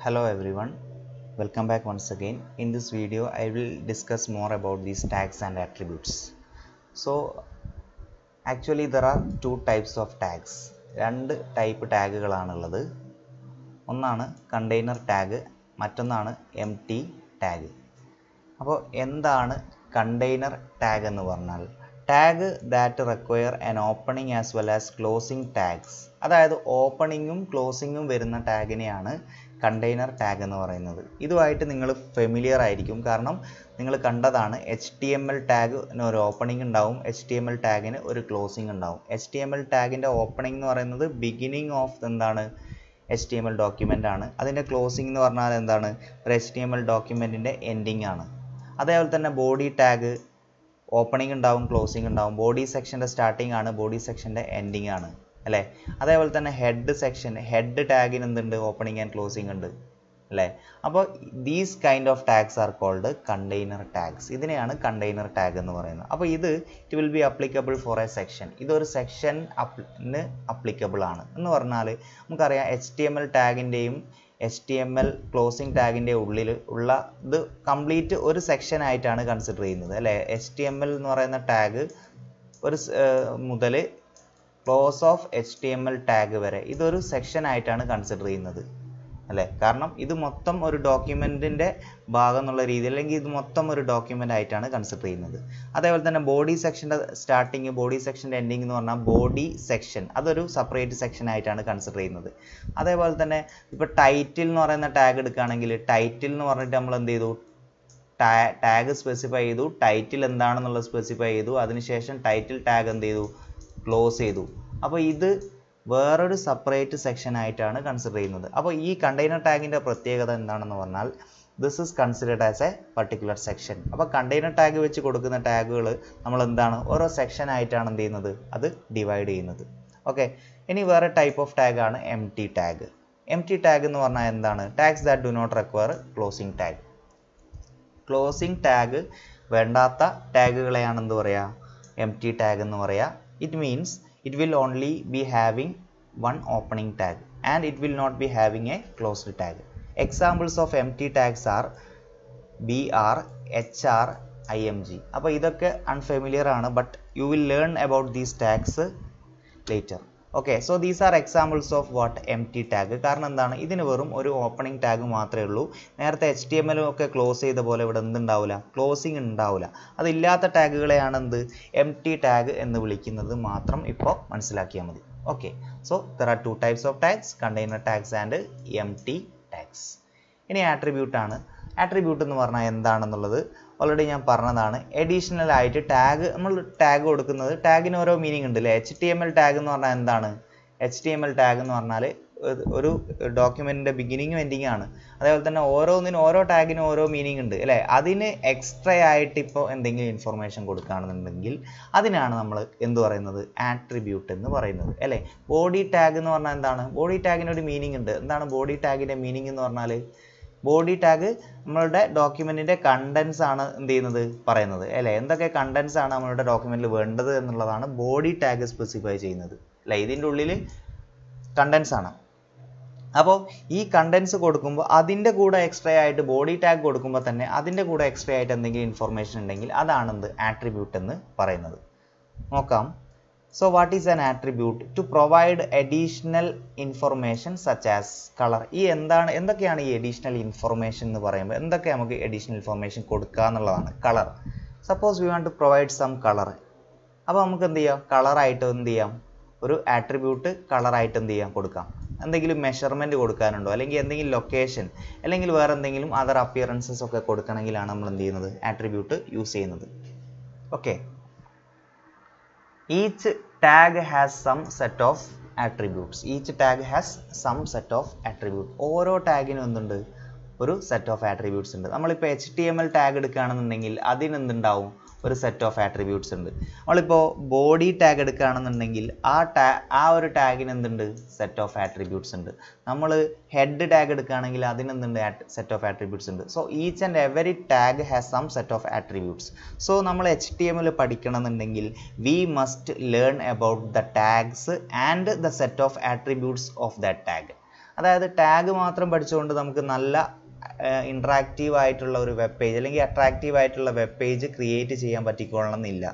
Hello everyone, welcome back once again. In this video, I will discuss more about these tags and attributes. So, actually, there are two types of tags. രണ്ട് type ടാഗുകളാണുള്ളത് ഒന്നാണ് container tag മറ്റൊന്നാണ് M T tag അപ്പോൾ എന്താണ് container tag എന്ന് പറഞ്ഞാൽ tag that require an opening as well as closing tags അതായത് ഓപ്പണിങ്ങും ക്ലോസിങ്ങും വരുന്ന ടാഗിനെയാണ് കണ്ടെയ്നർ ടാഗ് എന്ന് പറയുന്നത്. ഇതുമായിട്ട് നിങ്ങൾ ഫെമിലിയർ ആയിരിക്കും. കാരണം നിങ്ങൾ കണ്ടതാണ് എച്ച് ടി എം എൽ ടാഗിന് ഒരു ഓപ്പണിംഗ് ഉണ്ടാവും. എച്ച് ടി എം എൽ ടാഗിന് ഒരു ക്ലോസിംഗ് ഉണ്ടാവും. എച്ച് ടി എം എൽ ടാഗിന്റെ ഓപ്പണിംഗ് എന്ന് പറയുന്നത് ബിഗിനിങ് ഓഫ് എന്താണ്? H T M L document ആണ്. അതിന്റെ ക്ലോസിംഗ് എന്ന് പറഞ്ഞാൽ എന്താണ്? ഒരു എച്ച് ടി എം എൽ ഡോക്യുമെന്റിന്റെ എൻഡിങ് ആണ്. അതേപോലെ തന്നെ ബോഡി ടാഗ് ഓപ്പണിംഗ് ഉണ്ടാവും ക്ലോസിംഗ് ഉണ്ടാവും. ബോഡി സെക്ഷന്റെ സ്റ്റാർട്ടിംഗ് ആണ് ബോഡി സെക്ഷന്റെ എൻഡിങ് ആണ്. അല്ലേ? അതേപോലെ തന്നെ ഹെഡ് സെക്ഷൻ ഹെഡ് ടാഗിന് എന്തുണ്ട്? ഓപ്പണിംഗ് ആൻഡ് ക്ലോസിംഗ് ഉണ്ട്. അല്ലേ? അപ്പോൾ these kind of tags are called container tags ഇതിനെയാണ് കണ്ടെയ്നർ ടാഗ് എന്ന് പറയുന്നത്. അപ്പോൾ ഇത് it will be applicable for a section ഇതൊരു സെക്ഷൻ അപ്ലിന് അപ്ലിക്കബിൾ ആണ്. എന്ന് പറഞ്ഞാൽ നമുക്കറിയാം H T M L ടാഗിന്റെയും H T M L closing ടാഗിന്റെ ഉള്ളിൽ ഉള്ള ഇത് കംപ്ലീറ്റ് ഒരു സെക്ഷൻ ആയിട്ടാണ് കൺസിഡർ ചെയ്യുന്നത്. അല്ലേ? എച്ച് ടി എം എൽ എന്ന് പറയുന്ന ടാഗ് ഒരു മുതൽ close of H T M L tag വരെ ഇതൊരു സെക്ഷൻ ആയിട്ടാണ് കൺസിഡർ ചെയ്യുന്നത്. അല്ലേ? കാരണം ഇത് മൊത്തം ഒരു ഡോക്യുമെന്റിന്റെ ഭാഗം എന്നുള്ള രീതിയിൽ അല്ലെങ്കിൽ ഇത് മൊത്തം ഒരു ഡോക്യുമെന്റ് ആയിട്ടാണ് കൺസിഡർ ചെയ്യുന്നത്. അതേപോലെ തന്നെ ബോഡി സെക്ഷന്റെ സ്റ്റാർട്ടിങ് ബോഡി സെക്ഷന്റെ എൻഡിങ് എന്ന് പറഞ്ഞാൽ ബോഡി സെക്ഷൻ അതൊരു സെപ്പറേറ്റ് സെക്ഷൻ ആയിട്ടാണ് കൺസിഡർ ചെയ്യുന്നത്. അതേപോലെ തന്നെ ഇപ്പോൾ ടൈറ്റിൽ എന്ന് പറയുന്ന ടാഗ് എടുക്കുകയാണെങ്കിൽ ടൈറ്റിൽ എന്ന് പറഞ്ഞിട്ട് നമ്മൾ എന്ത് ചെയ്തു? ടാഗ് സ്പെസിഫൈ ചെയ്തു. ടൈറ്റിൽ എന്താണെന്നുള്ളത് സ്പെസിഫൈ ചെയ്തു. അതിനുശേഷം ടൈറ്റിൽ ടാഗ് എന്ത് ചെയ്തു? ക്ലോസ് ചെയ്തു. അപ്പോൾ ഇത് വേറൊരു സെപ്പറേറ്റ് സെക്ഷൻ ആയിട്ടാണ് കൺസിഡർ ചെയ്യുന്നത്. അപ്പോൾ ഈ കണ്ടെയ്നർ ടാഗിന്റെ പ്രത്യേകത എന്താണെന്ന് പറഞ്ഞാൽ this is considered as a particular section അപ്പോൾ കണ്ടെയ്നർ ടാഗ് വെച്ച് കൊടുക്കുന്ന ടാഗുകൾ നമ്മൾ എന്താണ്? ഓരോ സെക്ഷൻ ആയിട്ടാണ് എന്ത് ചെയ്യുന്നത്? അത് ഡിവൈഡ് ചെയ്യുന്നത്. ഓക്കെ ഇനി വേറെ type of ടാഗാണ് M T tag M T tag എന്ന് പറഞ്ഞാൽ എന്താണ്? Tags that do not require closing tag closing tag വേണ്ടാത്ത ടാഗുകളെയാണ് എന്ത് പറയുക എം ടി ടാഗ് എന്ന് പറയുക it means it will only be having one opening tag and it will not be having a closed tag examples of empty tags are br hr img അപ്പോൾ ഇതൊക്കെ unfamiliar ആണ് but you will learn about these tags later okay so these are examples of what M T tag കാരണം എന്താണ്? ഇതിന് വെറും ഒരു opening tag മാത്രമേ ഉള്ളൂ. നേരത്തെ എച്ച് ടി എം എൽ ഒക്കെ ക്ലോസ് ചെയ്ത പോലെ ഇവിടെ എന്തുണ്ടാവില്ല ക്ലോസിംഗ് ഉണ്ടാവില്ല അതില്ലാത്ത ടാഗുകളെയാണ് എന്ത്? എം ടി ടാഗ് എന്ന് വിളിക്കുന്നത് മാത്രം ഇപ്പോൾ മനസ്സിലാക്കിയാൽ മതി. Okay so there are two types of tags container tags and M T tags ഇനി ആട്രിബ്യൂട്ടാണ് ആട്രിബ്യൂട്ട് എന്ന് പറഞ്ഞാൽ എന്താണെന്നുള്ളത്? ഓൾറെഡി ഞാൻ പറഞ്ഞതാണ്. എഡീഷണൽ ആയിട്ട് ടാഗ് നമ്മൾ ടാഗ് കൊടുക്കുന്നത് ടാഗിന് ഓരോ മീനിങ് ഉണ്ട് അല്ലേ H T M L tag എന്ന് പറഞ്ഞാൽ എന്താണ്? H T M L tag എന്ന് പറഞ്ഞാൽ ഒരു ഡോക്യുമെന്റിന്റെ ബിഗിനിങ്ങും എൻഡിങ് ആണ്. അതേപോലെ തന്നെ ഓരോന്നിനും ഓരോ ടാഗിനും ഓരോ മീനിങ് ഉണ്ട് അല്ലേ? അതിന് എക്സ്ട്രാ ആയിട്ട് ഇപ്പോൾ എന്തെങ്കിലും ഇൻഫർമേഷൻ കൊടുക്കുകയാണെന്നുണ്ടെങ്കിൽ അതിനാണ് നമ്മൾ എന്ത് പറയുന്നത്? ആട്രിബ്യൂട്ട് എന്ന് പറയുന്നത് അല്ലേ? ബോഡി ടാഗ് എന്ന് പറഞ്ഞാൽ എന്താണ്? ബോഡി ടാഗിന് ഒരു മീനിങ് ഉണ്ട്. എന്താണ് ബോഡി ടാഗിന്റെ മീനിങ് എന്ന് പറഞ്ഞാൽ? ബോഡി ടാഗ് നമ്മളുടെ ഡോക്യുമെന്റിന്റെ കണ്ടൻസ് ആണ് എന്ത് ചെയ്യുന്നത്? പറയുന്നത്. അല്ലേ? എന്തൊക്കെ കണ്ടൻസ് ആണ് നമ്മളുടെ ഡോക്യുമെന്റിൽ വേണ്ടത് എന്നുള്ളതാണ് ബോഡി ടാഗ് സ്പെസിഫൈ ചെയ്യുന്നത്. അല്ലേ? ഇതിന്റെ ഉള്ളിൽ കണ്ടൻസ് ആണ്. അപ്പോൾ ഈ കണ്ടൻസ് കൊടുക്കുമ്പോൾ അതിന്റെ കൂടെ എക്സ്ട്രാ ആയിട്ട് ബോഡി ടാഗ് കൊടുക്കുമ്പോൾ തന്നെ അതിന്റെ കൂടെ എക്സ്ട്രാ ആയിട്ട് എന്തെങ്കിലും ഇൻഫർമേഷൻ ഉണ്ടെങ്കിൽ അതാണ് എന്ത്? ആട്രിബ്യൂട്ട് എന്ന് പറയുന്നത്. നോക്കാം. So what is an attribute? To provide additional information such as color. ഈ എന്താണ് എന്തൊക്കെയാണ് ഈ അഡീഷണൽ ഇൻഫർമേഷൻ എന്ന് പറയുമ്പോൾ എന്തൊക്കെ നമുക്ക് അഡീഷണൽ ഇൻഫർമേഷൻ കൊടുക്കുക എന്നുള്ളതാണ്? Colour suppose we want to provide some colour അപ്പോൾ നമുക്ക് എന്ത് ചെയ്യാം? കളറായിട്ട് എന്ത് ചെയ്യാം? ഒരു ആട്രിബ്യൂട്ട് കളറായിട്ട് എന്ത് ചെയ്യാം? കൊടുക്കാം. എന്തെങ്കിലും മെഷർമെന്റ് കൊടുക്കാനുണ്ടോ? അല്ലെങ്കിൽ എന്തെങ്കിലും ലൊക്കേഷൻ അല്ലെങ്കിൽ വേറെ എന്തെങ്കിലും അതർ അപ്പിയറൻസസ് ഒക്കെ കൊടുക്കണമെങ്കിലാണ് നമ്മൾ എന്ത് ചെയ്യുന്നത്? ആട്രിബ്യൂട്ട് യൂസ് ചെയ്യുന്നത്. Okay each tag has some set of attributes each tag has some set of attribute ഓരോ ടാഗിനും എന്തുണ്ട്? ഒരു സെറ്റ് ഓഫ് ആട്രിബ്യൂട്ട്സ് ഉണ്ട്. നമ്മളിപ്പോൾ H T M L tag എടുക്കുകയാണെന്നുണ്ടെങ്കിൽ അതിന് എന്തുണ്ടാവും ഒരു സെറ്റ് ഓഫ് ആട്രിബ്യൂട്ട്സ് ഉണ്ട്. നമ്മളിപ്പോൾ ബോഡി ടാഗ് എടുക്കുകയാണെന്നുണ്ടെങ്കിൽ ആ ടാ ആ ഒരു ടാഗിന് എന്തുണ്ട്? സെറ്റ് ഓഫ് ആട്രിബ്യൂട്ട്സ് ഉണ്ട്. നമ്മൾ ഹെഡ് ടാഗ് എടുക്കുകയാണെങ്കിൽ അതിനെന്തുണ്ട് സെറ്റ് ഓഫ് ആട്രിബ്യൂട്ട്സ് ഉണ്ട്. So each and every tag has some set of attributes so നമ്മൾ എച്ച് ടി എമ്മിൽ പഠിക്കണമെന്നുണ്ടെങ്കിൽ we must learn about the tags and the set of attributes of that tag അതായത് tag മാത്രം പഠിച്ചുകൊണ്ട് നമുക്ക് നല്ല interactive ആയിട്ടുള്ള ഒരു വെബ് പേജ് അല്ലെങ്കിൽ അട്രാക്റ്റീവ് ആയിട്ടുള്ള വെബ് പേജ് ക്രിയേറ്റ് ചെയ്യാൻ പറ്റിക്കൊള്ളണമെന്നില്ല.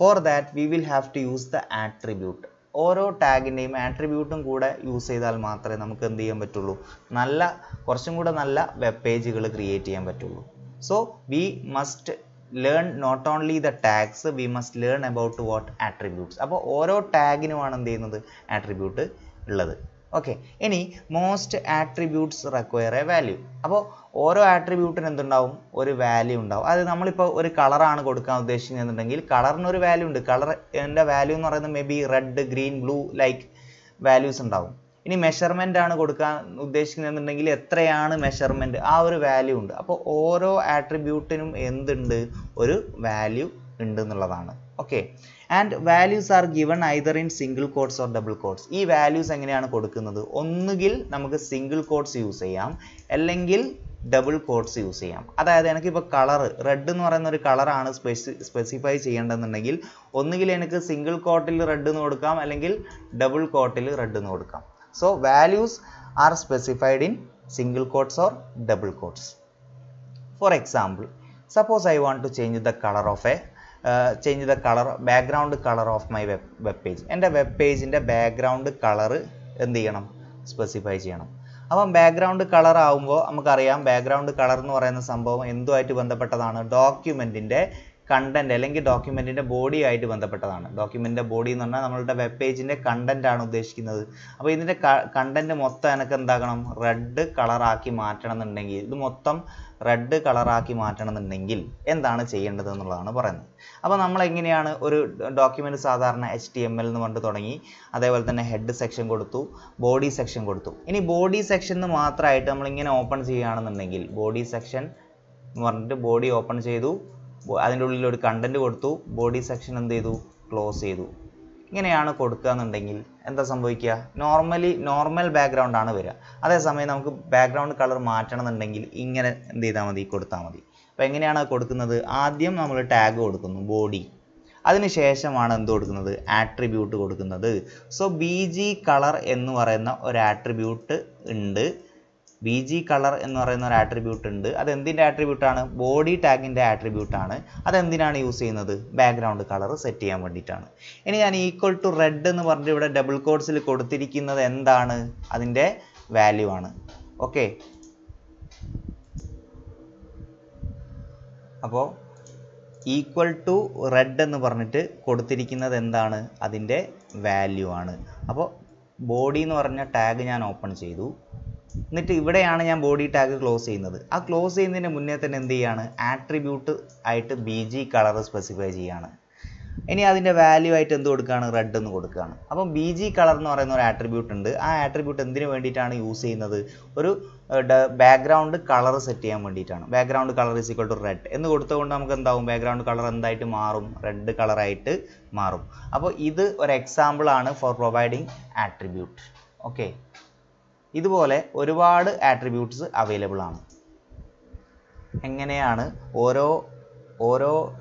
For that we will have to use the attribute ഓരോ ടാഗിന്റെയും ആട്രിബ്യൂട്ടും കൂടെ യൂസ് ചെയ്താൽ മാത്രമേ നമുക്ക് എന്ത് ചെയ്യാൻ പറ്റുള്ളൂ? നല്ല കുറച്ചും കൂടെ നല്ല വെബ് പേജുകൾ ക്രിയേറ്റ് ചെയ്യാൻ പറ്റുള്ളൂ. So we must learn not only the tags we must learn about what attributes അപ്പോൾ ഓരോ ടാഗിനുമാണ് എന്ത് ചെയ്യുന്നത്? ആട്രിബ്യൂട്ട് ഉള്ളത്. ഓക്കെ ഇനി most attributes require a value അപ്പോൾ ഓരോ ആട്രിബ്യൂട്ടിന് എന്തുണ്ടാവും? ഒരു വാല്യൂ ഉണ്ടാവും. അത് നമ്മളിപ്പോൾ ഒരു കളറാണ് കൊടുക്കാൻ ഉദ്ദേശിക്കുന്നുണ്ടെങ്കിൽ കളറിന് ഒരു വാല്യൂ ഉണ്ട്. കളർ എന്റെ വാല്യൂ എന്ന് പറയുന്നത് may be red green blue like values ഉണ്ടാവും. ഇനി മെഷർമെന്റ് ആണ് കൊടുക്കാൻ ഉദ്ദേശിക്കുന്നുണ്ടെങ്കിൽ എത്രയാണ് മെഷർമെന്റ് ആ ഒരു വാല്യൂ ഉണ്ട്. അപ്പോൾ ഓരോ ആട്രിബ്യൂട്ടിനും എന്തുണ്ട്? ഒരു വാല്യൂ ഉണ്ട് എന്നുള്ളതാണ്. Okay and values are given either in single quotes or double quotes ഈ വാല്യൂസ് എങ്ങനെയാണ് കൊടുക്കുന്നത്? ഒന്നുകിൽ നമുക്ക് സിംഗിൾ കോഡ്സ് യൂസ് ചെയ്യാം. അല്ലെങ്കിൽ ഡബിൾ കോഡ്സ് യൂസ് ചെയ്യാം. അതായത് എനിക്കിപ്പോൾ കളർ റെഡ് എന്ന് പറയുന്ന ഒരു കളറാണ് സ്പെസി സ്പെസിഫൈ ചെയ്യേണ്ടതെന്നുണ്ടെങ്കിൽ ഒന്നുകിൽ എനിക്ക് സിംഗിൾ കോട്ടിൽ റെഡ് എന്ന് കൊടുക്കാം. അല്ലെങ്കിൽ ഡബിൾ കോട്ടിൽ റെഡ് എന്ന് കൊടുക്കാം. So values are specified in single quotes or double quotes for example suppose I want to change the colour of a change the colour background colour of my web web page എന്റെ web പേജിന്റെ background colour എന്ത് ചെയ്യണം? Specify ചെയ്യണം. അപ്പം background colour ആവുമ്പോൾ നമുക്കറിയാം background colour എന്ന് പറയുന്ന സംഭവം എന്തുമായിട്ട് ബന്ധപ്പെട്ടതാണ്? ഡോക്യുമെന്റിന്റെ കണ്ടന്റ് അല്ലെങ്കിൽ ഡോക്യുമെന്റിന്റെ ബോഡി ആയിട്ട് ബന്ധപ്പെട്ടതാണ്. ഡോക്യുമെന്റിന്റെ ബോഡി എന്ന് പറഞ്ഞാൽ നമ്മളുടെ വെബ് പേജിന്റെ കണ്ടന്റ് ആണ് ഉദ്ദേശിക്കുന്നത്. അപ്പോൾ ഇതിന്റെ കണ്ടന്റ് മൊത്തം എനിക്ക് എന്താകണം? റെഡ് കളറാക്കി മാറ്റണം എന്നുണ്ടെങ്കിൽ ഇത് മൊത്തം റെഡ് കളറാക്കി മാറ്റണം എന്നുണ്ടെങ്കിൽ എന്താണ് ചെയ്യേണ്ടത് എന്നുള്ളതാണ് പറയുന്നത്. അപ്പോൾ നമ്മൾ എങ്ങനെയാണ് ഒരു ഡോക്യുമെന്റ് സാധാരണ എച്ച് ടി എം എൽ എന്ന് പറഞ്ഞിട്ട് തുടങ്ങി അതേപോലെ തന്നെ ഹെഡ് സെക്ഷൻ കൊടുത്തു ബോഡി സെക്ഷൻ കൊടുത്തു. ഇനി ബോഡി സെക്ഷൻ മാത്രമായിട്ട് നമ്മൾ ഇങ്ങനെ ഓപ്പൺ ചെയ്യുകയാണെന്നുണ്ടെങ്കിൽ ബോഡി സെക്ഷൻ എന്ന് പറഞ്ഞിട്ട് ബോഡി ഓപ്പൺ ചെയ്തു അതിന്റെ ഉള്ളിൽ ഒരു കണ്ടന്റ് കൊടുത്തു ബോഡി സെക്ഷൻ എന്ത് ചെയ്തു? ക്ലോസ് ചെയ്തു. ഇങ്ങനെയാണ് കൊടുക്കുക എന്നുണ്ടെങ്കിൽ എന്താ സംഭവിക്കുക? നോർമലി നോർമൽ ബാക്ക്ഗ്രൗണ്ട് ആണ് വരിക. അതേസമയം നമുക്ക് ബാക്ക്ഗ്രൗണ്ട് കളർ മാറ്റണം എന്നുണ്ടെങ്കിൽ ഇങ്ങനെ എന്ത് ചെയ്താൽ മതി? കൊടുത്താൽ മതി. അപ്പോൾ എങ്ങനെയാണ് കൊടുക്കുന്നത്? ആദ്യം നമ്മൾ ടാഗ് കൊടുക്കുന്നു ബോഡി അതിനുശേഷമാണ് എന്ത് കൊടുക്കുന്നത്? ആട്രിബ്യൂട്ട് കൊടുക്കുന്നത്. സോ ബി ജി കളർ എന്ന് പറയുന്ന ഒരു ആട്രിബ്യൂട്ട് ഉണ്ട്. ബി ജി കളർ എന്ന് പറയുന്ന ഒരു ആട്രിബ്യൂട്ട് ഉണ്ട്. അത് എന്തിന്റെ ആട്രിബ്യൂട്ടാണ് ബോഡി ടാഗിന്റെ ആട്രിബ്യൂട്ടാണ് അതെന്തിനാണ് യൂസ് ചെയ്യുന്നത്? ബാക്ക്ഗ്രൗണ്ട് കളർ സെറ്റ് ചെയ്യാൻ വേണ്ടിയിട്ടാണ്. ഇനി ഞാൻ ഈക്വൽ ടു റെഡ് എന്ന് പറഞ്ഞിട്ട് ഇവിടെ ഡബിൾ കോഡ്സിൽ കൊടുത്തിരിക്കുന്നത് എന്താണ്? അതിന്റെ വാല്യൂ ആണ്. ഓക്കെ അപ്പോൾ ഈക്വൽ ടു റെഡ് എന്ന് പറഞ്ഞിട്ട് കൊടുത്തിരിക്കുന്നത് എന്താണ്? അതിന്റെ വാല്യൂ ആണ്. അപ്പോൾ ബോഡി എന്ന് പറഞ്ഞ ടാഗ് ഞാൻ ഓപ്പൺ ചെയ്തു. എന്നിട്ട് ഇവിടെയാണ് ഞാൻ ബോഡി ടാഗ് ക്ലോസ് ചെയ്യുന്നത്. ആ ക്ലോസ് ചെയ്യുന്നതിന് മുന്നേ തന്നെ എന്ത് ചെയ്യാണ്? ആട്രിബ്യൂട്ട് ആയിട്ട് ബി ജി കളർ സ്പെസിഫൈ ചെയ്യാണ്. ഇനി അതിന്റെ വാല്യൂ ആയിട്ട് എന്ത് കൊടുക്കുകയാണ്? റെഡ് എന്ന് കൊടുക്കുകയാണ്. അപ്പം ബി ജി കളർ എന്ന് പറയുന്ന ഒരു ആട്രിബ്യൂട്ട് ഉണ്ട്. ആ ആട്രിബ്യൂട്ട് എന്തിനു വേണ്ടിയിട്ടാണ് യൂസ് ചെയ്യുന്നത്? ഒരു ബാക്ക്ഗ്രൗണ്ട് കളർ സെറ്റ് ചെയ്യാൻ വേണ്ടിയിട്ടാണ്. Background colour is equal to red എന്ന് കൊടുത്തുകൊണ്ട് നമുക്ക് എന്താവും? ബാക്ക്ഗ്രൗണ്ട് കളർ എന്തായിട്ട് മാറും? റെഡ് കളറായിട്ട് മാറും. അപ്പോൾ ഇത് ഒരു എക്സാമ്പിൾ ആണ് ഫോർ പ്രൊവൈഡിങ് ആട്രിബ്യൂട്ട് ഓക്കെ ഇതുപോലെ ഒരുപാട് ആട്രിബ്യൂട്ട്സ് അവൈലബിൾ ആണ്. എങ്ങനെയാണ് ഓരോ ഓരോ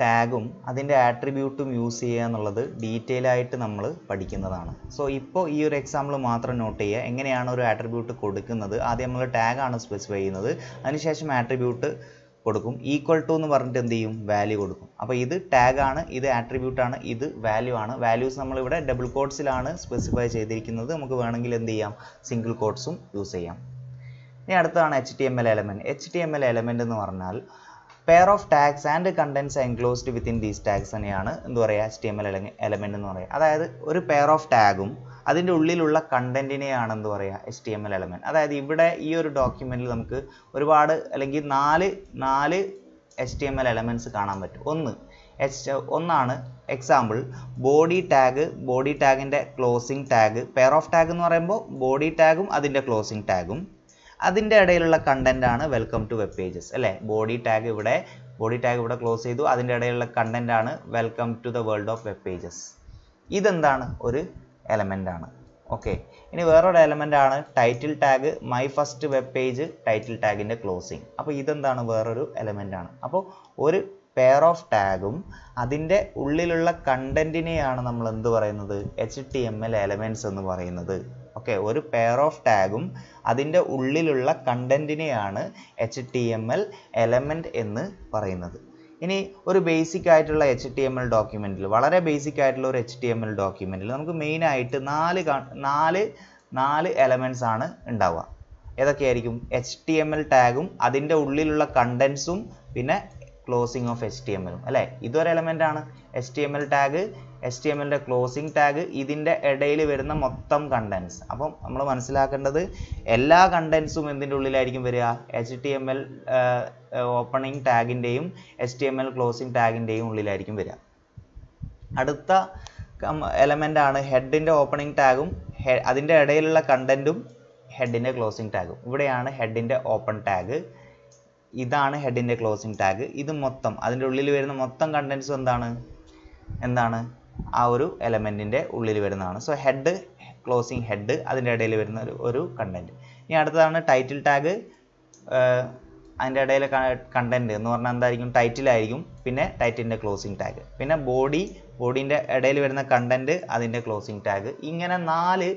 ടാഗും അതിന്റെ ആട്രിബ്യൂട്ടും യൂസ് ചെയ്യുക എന്നുള്ളത് ഡീറ്റെയിൽ ആയിട്ട് നമ്മൾ പഠിക്കുന്നതാണ്. സോ ഇപ്പോൾ ഈ ഒരു എക്സാമ്പിൾ മാത്രം നോട്ട് ചെയ്യുക. എങ്ങനെയാണ് ഒരു ആട്രിബ്യൂട്ട് കൊടുക്കുന്നത്? ആദ്യം നമ്മൾ ടാഗാണ് സ്പെസിഫൈ ചെയ്യുന്നത്. അതിനുശേഷം ആട്രിബ്യൂട്ട് കൊടുക്കും. ഈക്വൽ ടു എന്ന് പറഞ്ഞിട്ട് എന്ത് ചെയ്യും? വാല്യൂ കൊടുക്കും. അപ്പോൾ ഇത് ടാഗ് ആണ് ഇത് ആട്രിബ്യൂട്ട് ആണ് ഇത് വാല്യൂ ആണ്. വാല്യൂസ് നമ്മളിവിടെ ഡബിൾ കോഡ്സിലാണ് സ്പെസിഫൈ ചെയ്തിരിക്കുന്നത്. നമുക്ക് വേണമെങ്കിൽ എന്ത് ചെയ്യാം? സിംഗിൾ കോഡ്സും യൂസ് ചെയ്യാം. ഇനി അടുത്താണ് H T M L element H T M L element എന്ന് പറഞ്ഞാൽ pair of tags and contents enclosed within these tags തന്നെയാണ് എന്ത് പറയുക H T M L element എന്ന് പറയുക അതായത് ഒരു പെയർ ഓഫ് ടാഗും അതിന്റെ ഉള്ളിലുള്ള കണ്ടന്റിനെയാണ് എന്ത് പറയുക H T M L element അതായത് ഇവിടെ ഈ ഒരു ഡോക്യുമെന്റിൽ നമുക്ക് ഒരുപാട് അല്ലെങ്കിൽ നാല് നാല് H T M L elements കാണാൻ പറ്റും. ഒന്ന് എച്ച് ഒന്നാണ് example body tag body ടാഗിന്റെ closing tag pair of tag എന്ന് പറയുമ്പോൾ ബോഡി ടാഗും അതിന്റെ ക്ലോസിംഗ് ടാഗും അതിന്റെ ഇടയിലുള്ള കണ്ടന്റാണ് വെൽക്കം ടു വെബ് പേജസ് അല്ലേ? ബോഡി ടാഗ് ഇവിടെ ബോഡി ടാഗ് ഇവിടെ ക്ലോസ് ചെയ്തു. അതിന്റെ ഇടയിലുള്ള കണ്ടന്റാണ് welcome to the world of web pages ഇതെന്താണ് ഒരു എലമെന്റ് ആണ്. ഓക്കെ ഇനി വേറൊരു എലമെന്റ് ആണ് title tag my first web page title ടാഗിന്റെ closing അപ്പോൾ ഇതെന്താണ്? വേറൊരു എലമെന്റ് ആണ്. അപ്പോൾ ഒരു പെയർ ഓഫ് ടാഗും അതിന്റെ ഉള്ളിലുള്ള കണ്ടന്റിനെയാണ് നമ്മൾ എന്ത് പറയുന്നത്? H T M L elements എന്ന് പറയുന്നത്. ഓക്കെ ഒരു പെയർ ഓഫ് ടാഗും അതിന്റെ ഉള്ളിലുള്ള കണ്ടന്റിനെയാണ് H T M L element എന്ന് പറയുന്നത്. ഇനി ഒരു ബേസിക് ആയിട്ടുള്ള എച്ച് ടി എം എൽ ഡോക്യുമെന്റിൽ വളരെ ബേസിക് ആയിട്ടുള്ള ഒരു എച്ച് ടി എം എൽ ഡോക്യുമെന്റിൽ നമുക്ക് മെയിൻ ആയിട്ട് നാല് നാല് നാല് എലമെന്റ്സ് ആണ് ഉണ്ടാവുക. ഏതൊക്കെയായിരിക്കും? എച്ച് ടി എം എൽ ടാഗും അതിന്റെ ഉള്ളിലുള്ള കണ്ടൻസും പിന്നെ closing of H T M എല്ലും അല്ലേ? ഇതൊരു എലമെന്റ് ആണ്. H T M L tag H T M എല്ലിന്റെ ക്ലോസിംഗ് ടാഗ് ഇതിന്റെ ഇടയിൽ വരുന്ന മൊത്തം കണ്ടൻസ് അപ്പം നമ്മൾ മനസ്സിലാക്കേണ്ടത് എല്ലാ കണ്ടൻസും എന്തിന്റെ ഉള്ളിലായിരിക്കും വരിക? H T M L opening ടാഗിന്റെയും H T M L closing ടാഗിന്റെയും ഉള്ളിലായിരിക്കും വരിക. അടുത്ത എലമെന്റ് ആണ് ഹെഡിന്റെ ഓപ്പണിംഗ് ടാഗും അതിന്റെ ഇടയിലുള്ള കണ്ടന്റും ഹെഡിന്റെ ക്ലോസിംഗ് ടാഗും ഇവിടെയാണ് ഹെഡിന്റെ ഓപ്പൺ ടാഗ് ഇതാണ് ഹെഡിന്റെ ക്ലോസിംഗ് ടാഗ് ഇത് മൊത്തം അതിന്റെ ഉള്ളിൽ വരുന്ന മൊത്തം കണ്ടൻസും എന്താണ്? എന്താണ്? ആ ഒരു എലമെന്റിന്റെ ഉള്ളിൽ വരുന്നതാണ്. സോ ഹെഡ് ക്ലോസിംഗ് ഹെഡ് അതിന്റെ ഇടയിൽ വരുന്ന ഒരു ഒരു കണ്ടന്റ് ഇനി അടുത്തതാണ് ടൈറ്റിൽ ടാഗ് അതിന്റെ ഇടയിൽ കണ്ടന്റ് എന്ന് പറഞ്ഞാൽ എന്തായിരിക്കും? ടൈറ്റിലായിരിക്കും പിന്നെ ടൈറ്റിലിന്റെ ക്ലോസിംഗ് ടാഗ് പിന്നെ ബോഡി ബോഡീന്റെ ഇടയിൽ വരുന്ന കണ്ടന്റ് അതിന്റെ ക്ലോസിംഗ് ടാഗ് ഇങ്ങനെ നാല്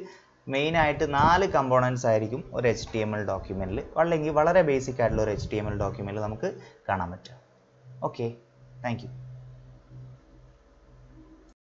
മെയിനായിട്ട് നാല് കമ്പോണൻസ് ആയിരിക്കും ഒരു എച്ച് ടി എം എൽ ഡോക്യുമെന്റിൽ അല്ലെങ്കിൽ വളരെ ബേസിക് ആയിട്ടുള്ള ഒരു എച്ച് ടി എം എൽ ഡോക്യുമെന്റിൽ നമുക്ക് കാണാൻ പറ്റുക. Okay thank